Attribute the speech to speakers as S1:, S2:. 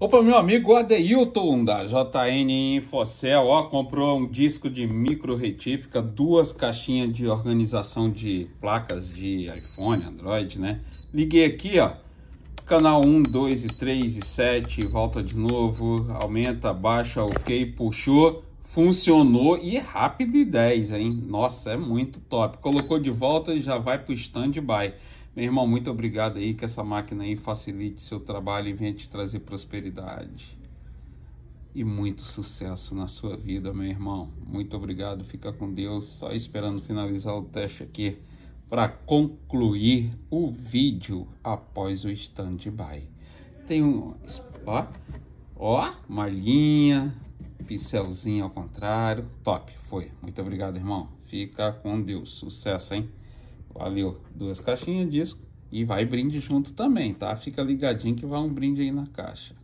S1: Opa, meu amigo Adeilton da JN Infocel, ó, comprou um disco de micro retífica, duas caixinhas de organização de placas de iPhone, Android, né? Liguei aqui, ó, canal 1, 2 e 3 e 7, volta de novo, aumenta, baixa, ok, puxou, funcionou e rápido e 10, hein? Nossa, é muito top. Colocou de volta e já vai pro stand-by. Meu irmão, muito obrigado aí, que essa máquina aí facilite seu trabalho e venha te trazer prosperidade. E muito sucesso na sua vida, meu irmão. Muito obrigado, fica com Deus. Só esperando finalizar o teste aqui para concluir o vídeo após o stand-by. Tem um... Ó, ó, malhinha, pincelzinho ao contrário. Top, foi. Muito obrigado, irmão. Fica com Deus. Sucesso, hein? Valeu. Duas caixinhas disco. E vai brinde junto também, tá? Fica ligadinho que vai um brinde aí na caixa.